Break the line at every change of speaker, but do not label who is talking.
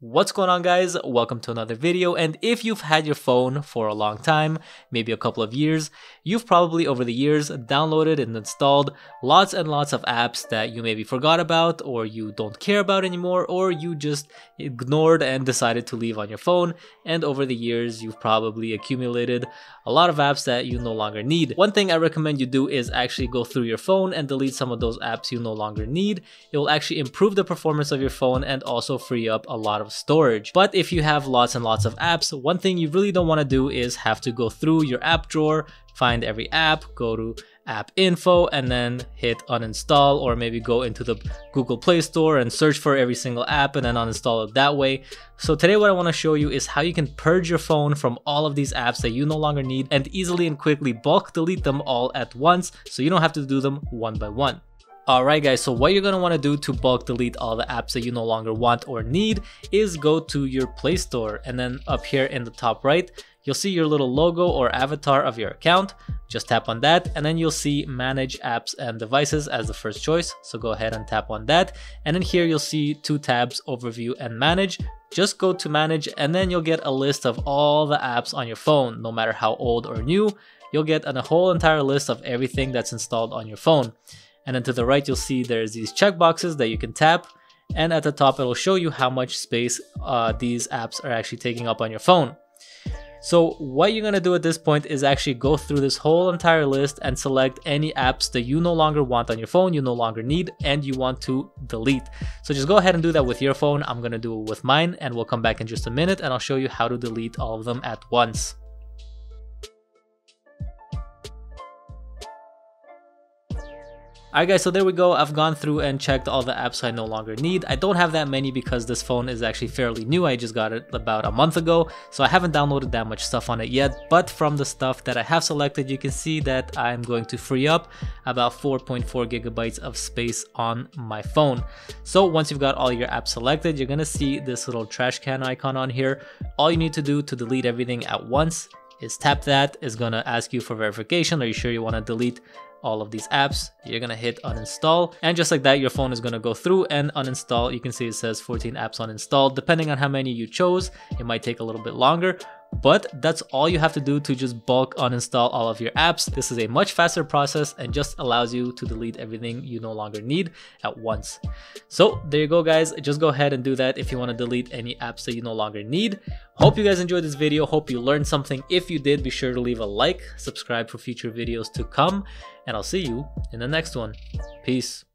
What's going on guys? Welcome to another video and if you've had your phone for a long time, maybe a couple of years, you've probably over the years downloaded and installed lots and lots of apps that you maybe forgot about or you don't care about anymore or you just ignored and decided to leave on your phone and over the years you've probably accumulated a lot of apps that you no longer need. One thing I recommend you do is actually go through your phone and delete some of those apps you no longer need. It will actually improve the performance of your phone and also free up a lot of of storage. But if you have lots and lots of apps, one thing you really don't want to do is have to go through your app drawer, find every app, go to app info and then hit uninstall or maybe go into the Google Play Store and search for every single app and then uninstall it that way. So today what I want to show you is how you can purge your phone from all of these apps that you no longer need and easily and quickly bulk delete them all at once so you don't have to do them one by one. Alright guys, so what you're want to do to bulk delete all the apps that you no longer want or need is go to your Play Store and then up here in the top right, you'll see your little logo or avatar of your account. Just tap on that and then you'll see manage apps and devices as the first choice. So go ahead and tap on that. And then here you'll see two tabs, overview and manage. Just go to manage and then you'll get a list of all the apps on your phone, no matter how old or new. You'll get a whole entire list of everything that's installed on your phone. And then to the right, you'll see there's these checkboxes that you can tap. And at the top, it'll show you how much space uh, these apps are actually taking up on your phone. So what you're gonna do at this point is actually go through this whole entire list and select any apps that you no longer want on your phone, you no longer need, and you want to delete. So just go ahead and do that with your phone. I'm gonna do it with mine and we'll come back in just a minute and I'll show you how to delete all of them at once. Alright guys, so there we go. I've gone through and checked all the apps I no longer need. I don't have that many because this phone is actually fairly new. I just got it about a month ago, so I haven't downloaded that much stuff on it yet. But from the stuff that I have selected, you can see that I'm going to free up about 4.4 gigabytes of space on my phone. So once you've got all your apps selected, you're gonna see this little trash can icon on here. All you need to do to delete everything at once is tap that. It's gonna ask you for verification. Are you sure you wanna delete all of these apps you're gonna hit uninstall and just like that your phone is gonna go through and uninstall. You can see it says 14 apps uninstalled. Depending on how many you chose it might take a little bit longer but that's all you have to do to just bulk uninstall all of your apps. This is a much faster process and just allows you to delete everything you no longer need at once. So there you go guys, just go ahead and do that if you want to delete any apps that you no longer need. Hope you guys enjoyed this video, hope you learned something. If you did, be sure to leave a like, subscribe for future videos to come, and I'll see you in the next one. Peace.